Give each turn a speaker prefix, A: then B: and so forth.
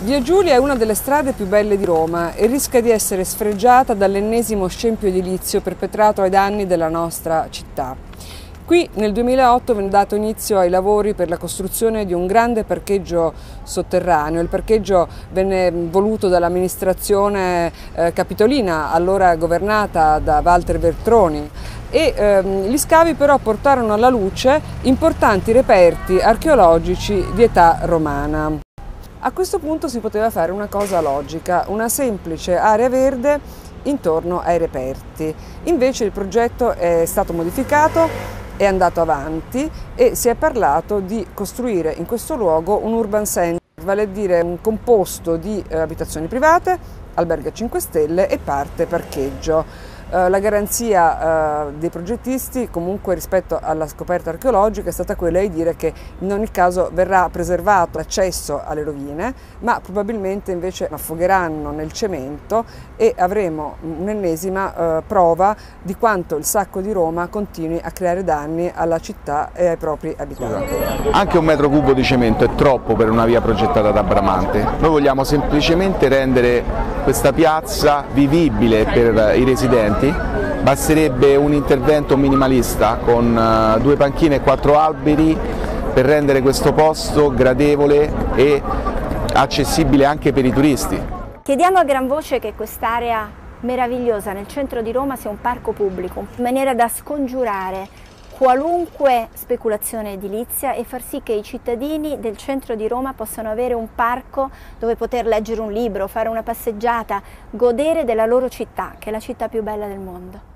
A: Via Giulia è una delle strade più belle di Roma e rischia di essere sfregiata dall'ennesimo scempio edilizio perpetrato ai danni della nostra città. Qui nel 2008 venne dato inizio ai lavori per la costruzione di un grande parcheggio sotterraneo. Il parcheggio venne voluto dall'amministrazione eh, capitolina, allora governata da Walter Veltroni e ehm, gli scavi però portarono alla luce importanti reperti archeologici di età romana. A questo punto si poteva fare una cosa logica, una semplice area verde intorno ai reperti. Invece il progetto è stato modificato, è andato avanti e si è parlato di costruire in questo luogo un urban center, vale a dire un composto di eh, abitazioni private, alberghi a 5 stelle e parte parcheggio. Eh, la garanzia eh, dei progettisti comunque rispetto alla scoperta archeologica è stata quella di dire che in ogni caso verrà preservato l'accesso alle rovine, ma probabilmente invece affogheranno nel cemento e avremo un'ennesima eh, prova di quanto il sacco di Roma continui a creare danni alla città e ai propri abitanti.
B: Anche un metro cubo di cemento è troppo per una via progettata da Bramante. Noi vogliamo semplicemente rendere questa piazza vivibile per i residenti basterebbe un intervento minimalista con eh, due panchine e quattro alberi per rendere questo posto gradevole e accessibile anche per i turisti.
C: Chiediamo a gran voce che quest'area meravigliosa nel centro di Roma sia un parco pubblico, in maniera da scongiurare qualunque speculazione edilizia e far sì che i cittadini del centro di Roma possano avere un parco dove poter leggere un libro, fare una passeggiata, godere della loro città, che è la città più bella del mondo.